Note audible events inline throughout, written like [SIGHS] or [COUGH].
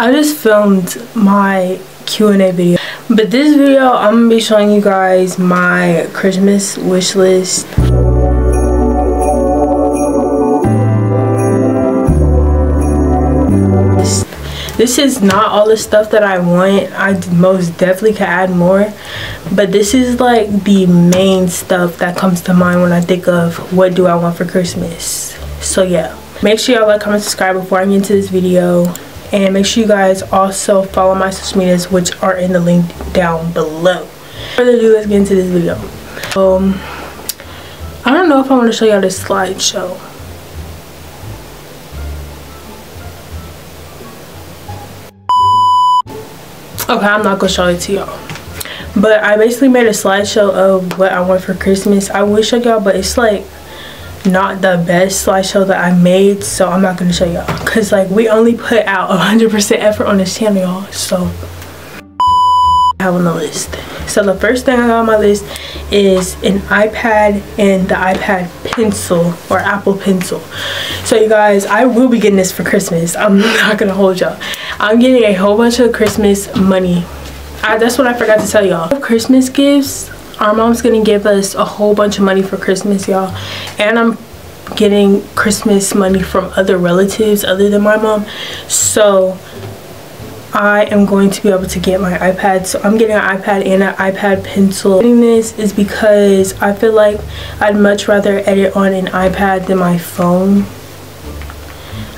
I just filmed my Q&A video. But this video, I'm going to be showing you guys my Christmas wish list. This is not all the stuff that I want. I most definitely could add more. But this is like the main stuff that comes to mind when I think of what do I want for Christmas. So yeah. Make sure y'all like, comment, subscribe before I get into this video and make sure you guys also follow my social medias which are in the link down below. Further ado let's get into this video. Um i don't know if i want to show y'all this slideshow. Okay i'm not gonna show it to y'all. But i basically made a slideshow of what i want for christmas. I will show y'all but it's like not the best slideshow that I made so I'm not gonna show y'all. Because like we only put out 100% effort on this channel y'all so. I have on the list. So the first thing I got on my list is an iPad and the iPad pencil or Apple pencil. So you guys I will be getting this for Christmas. I'm [LAUGHS] not gonna hold y'all. I'm getting a whole bunch of Christmas money. I, that's what I forgot to tell y'all. Christmas gifts our mom's gonna give us a whole bunch of money for christmas y'all and i'm getting christmas money from other relatives other than my mom so I am going to be able to get my iPad. So I'm getting an iPad and an iPad pencil. Getting this is because I feel like I'd much rather edit on an iPad than my phone.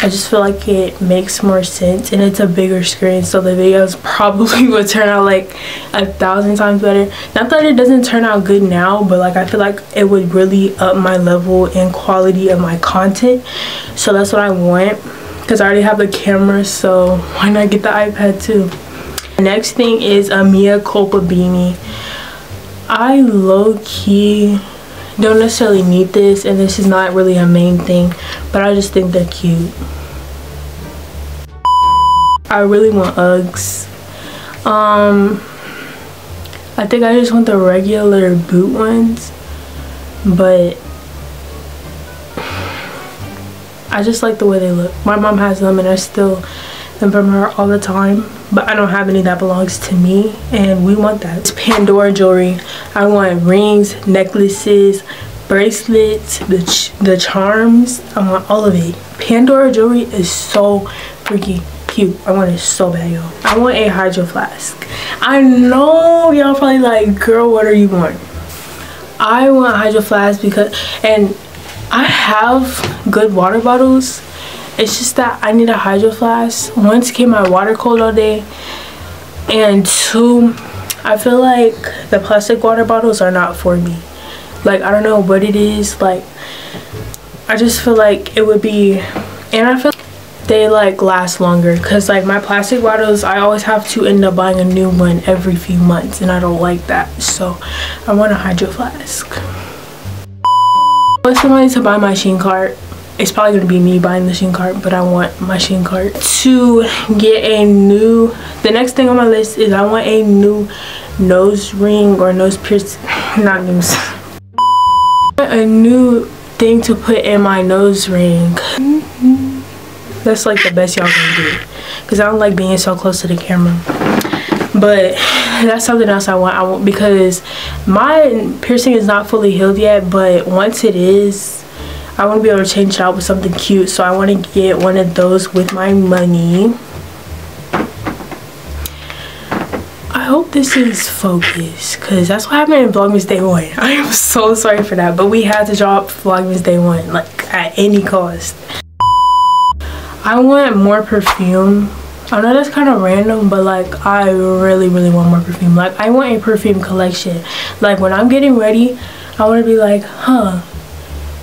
I just feel like it makes more sense and it's a bigger screen so the videos [LAUGHS] probably would turn out like a thousand times better. Not that it doesn't turn out good now but like I feel like it would really up my level and quality of my content. So that's what I want because I already have the camera so [LAUGHS] why not get the iPad too. The next thing is a Mea Culpa beanie. I low-key don't necessarily need this and this is not really a main thing but I just think they're cute. I really want Uggs. Um I think I just want the regular boot ones but I just like the way they look. My mom has them and I still them from her all the time but I don't have any that belongs to me and we want that. It's Pandora jewelry. I want rings, necklaces, bracelets, the, ch the charms. I want all of it. Pandora jewelry is so freaking cute. I want it so bad, y'all. I want a hydro flask. I know y'all probably like, girl, what are you want? I want hydro flask because, and I have good water bottles it's just that I need a hydro flask. One to keep my water cold all day. And two, I feel like the plastic water bottles are not for me. Like, I don't know what it is. Like, I just feel like it would be... And I feel like they like last longer because like my plastic bottles I always have to end up buying a new one every few months and I don't like that so I want a hydro flask. I want somebody to buy my Shein cart it's probably going to be me buying the Shein cart but I want my Shein cart to get a new the next thing on my list is I want a new nose ring or nose pierce [LAUGHS] not nose. [LAUGHS] A new thing to put in my nose ring. [LAUGHS] That's like the best y'all can do because I don't like being so close to the camera. But [SIGHS] that's something else I want I want because my piercing is not fully healed yet but once it is I want to be able to change it out with something cute. So I want to get one of those with my money. I hope this is focused because that's what happened in Vlogmas Day 1. [LAUGHS] I am so sorry for that. But we had to drop Vlogmas Day 1 like at any cost. I want more perfume. I know that's kind of random, but like I really, really want more perfume. Like I want a perfume collection. Like when I'm getting ready, I want to be like, huh,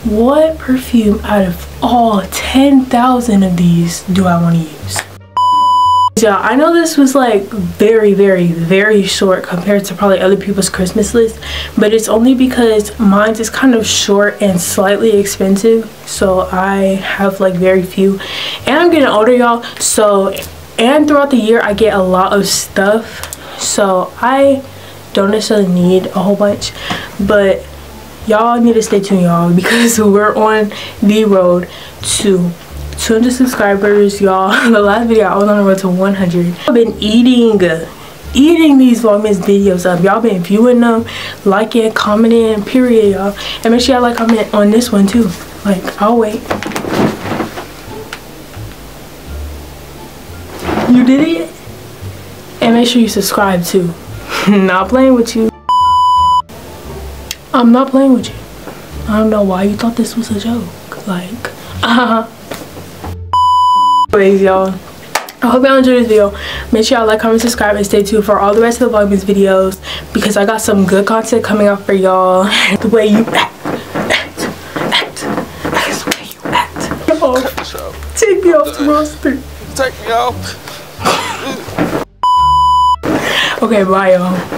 what perfume out of all 10,000 of these do I want to use? Yeah, I know this was like very, very, very short compared to probably other people's Christmas list, but it's only because mine is kind of short and slightly expensive, so I have like very few. And I'm getting older, y'all, so, and throughout the year, I get a lot of stuff, so I don't necessarily need a whole bunch, but y'all need to stay tuned y'all because [LAUGHS] we're on the road to 200 subscribers, y'all. [LAUGHS] The last video, I was on the road to 100. I've been eating, eating these Vlogmas videos up. Y'all been viewing them, liking, commenting, period, y'all. And make sure y'all like, comment on this one too. Like, I'll wait. You did it? And make sure you subscribe too. [LAUGHS] not playing with you. I'm not playing with you. I don't know why you thought this was a joke. Like, uh -huh. Anyways, y'all. I hope y'all enjoyed this video. Make sure y'all like, comment, subscribe, and stay tuned for all the rest of the Vlogmas videos because I got some good content coming up for y'all. [LAUGHS] the way you act, act, act, that's the way you act. Oh, take me off the roster. Take me off. okay, bye y'all.